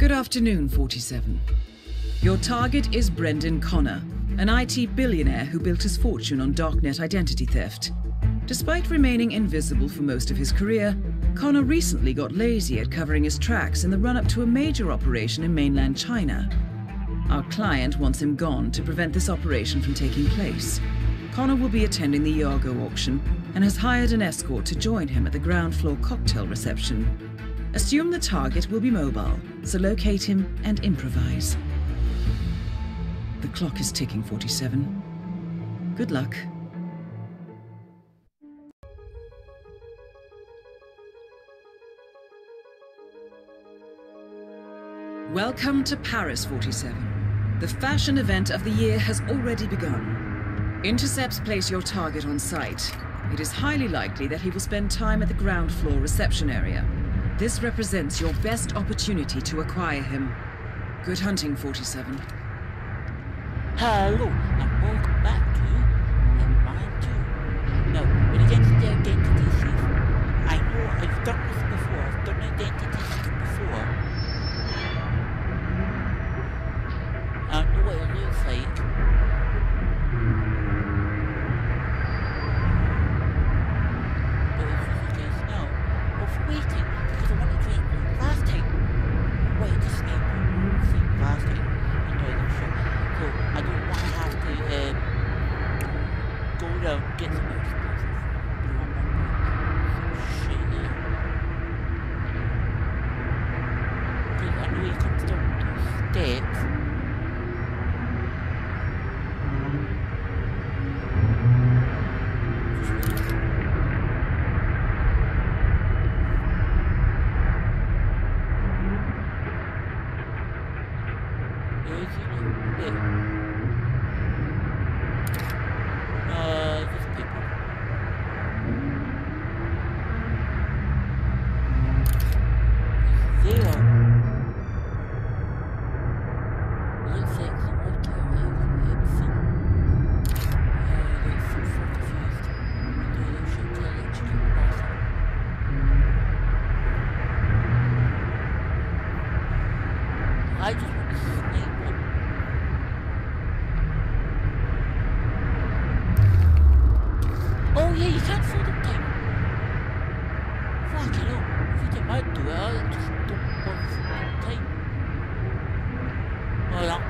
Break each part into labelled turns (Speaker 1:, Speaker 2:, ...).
Speaker 1: Good afternoon, 47. Your target is Brendan Connor, an IT billionaire who built his fortune on darknet identity theft. Despite remaining invisible for most of his career, Connor recently got lazy at covering his tracks in the run up to a major operation in mainland China. Our client wants him gone to prevent this operation from taking place. Connor will be attending the Iago auction and has hired an escort to join him at the ground floor cocktail reception. Assume the target will be mobile, so locate him and improvise. The clock is ticking, 47. Good luck. Welcome to Paris 47. The fashion event of the year has already begun. Intercepts place your target on site. It is highly likely that he will spend time at the ground floor reception area. This represents your best opportunity to acquire him. Good hunting, 47.
Speaker 2: Hello, and welcome back to Mind 2. Now, when it to identity thief, I know I've done this before, I've done identity and get some explosives. blow 'em up with some shit. 'Cause I know he comes down the steps. It up. If you might do it, I just don't want to fool them time. Well, I don't realize fool them time is there. I did hit this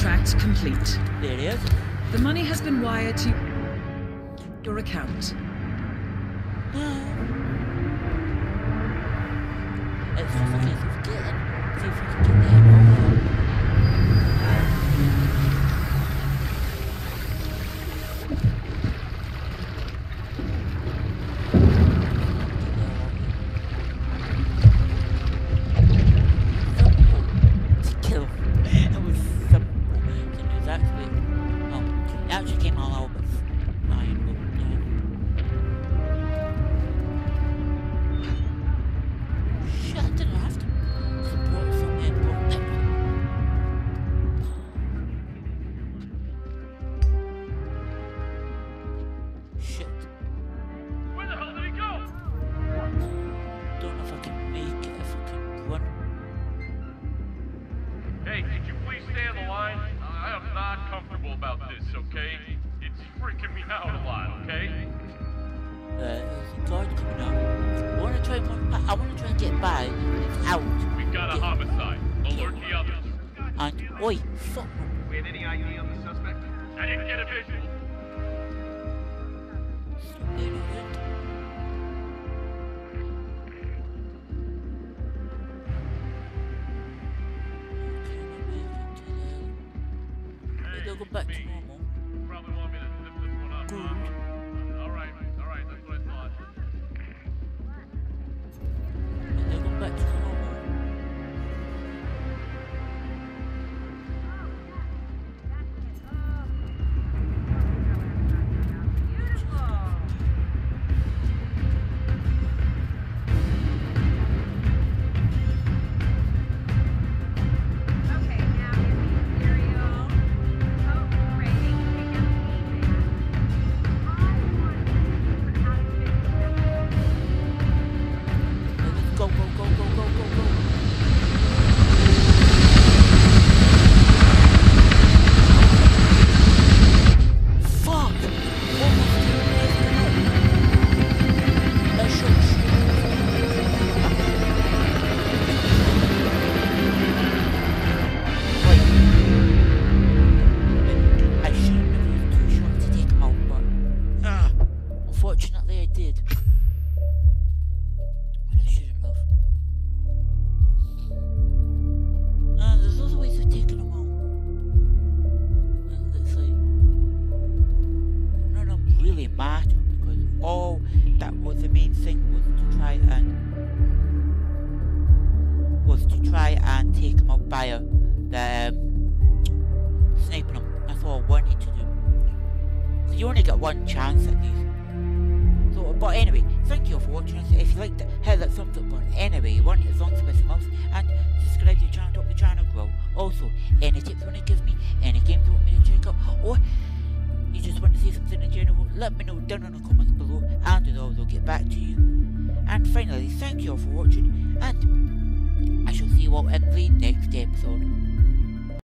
Speaker 1: Contract complete.
Speaker 2: There it is.
Speaker 1: The money has been wired to your account.
Speaker 2: Just a case of getting. See if we can get there. Uh, coming up. I wanna try one, I wanna try and get by. It's out.
Speaker 3: We got a homicide. Alert the others.
Speaker 2: And, oi, fuck.
Speaker 3: We had any ID on the suspect? I didn't get a visual.
Speaker 2: Stupid idiot. Okay, they'll go back to normal.
Speaker 3: Probably want me to zip this one up.
Speaker 2: Good.
Speaker 3: and was to try and take them out by a, the um, sniping them. That's all I wanted to do.
Speaker 2: So you only get one chance at these. So, but anyway, thank you for watching. If you liked it, hit that thumbs up button. Anyway, you want is on Space Mouse and subscribe to the channel to help the channel grow. Also, any tips you want to give me, any games you want me to check out, or let me know down in the comments below, and as always, I'll get back to you. And finally, thank you all for watching, and I shall see you all in the next episode.